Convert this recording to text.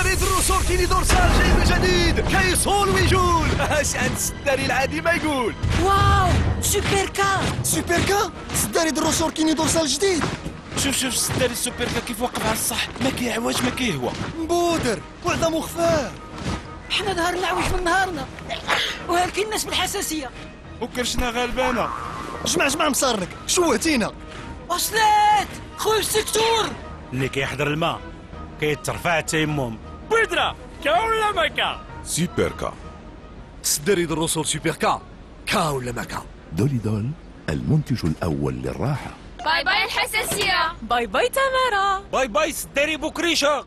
سداري الرسول كيني دورسال جايب الجديد كيصول ويجول اش عند السداري العادي ما يقول واو سوبر كار سوبر كا سداري دروسور كيني دورسال جديد شوف شوف السداري السوبر كا كيف واقف على الصح ما كيعوج ما كيهوى مبودر وعظم خفاف حنا نهارنا عويش من نهارنا وهالكي الناس بالحساسيه وكرشنا غلبانه جمع جمع مصارنك شوهتينا وصلت خويا السكتور اللي كيحضر الماء كيترفع تيمم بودرة كا ولا ما كا سوبر كا سداري الرسول سوبر كا كا ولا ما كا دولي دول المنتج الأول للراحة. باي باي الحساسية. باي باي تمارا باي باي سداري بوكريشه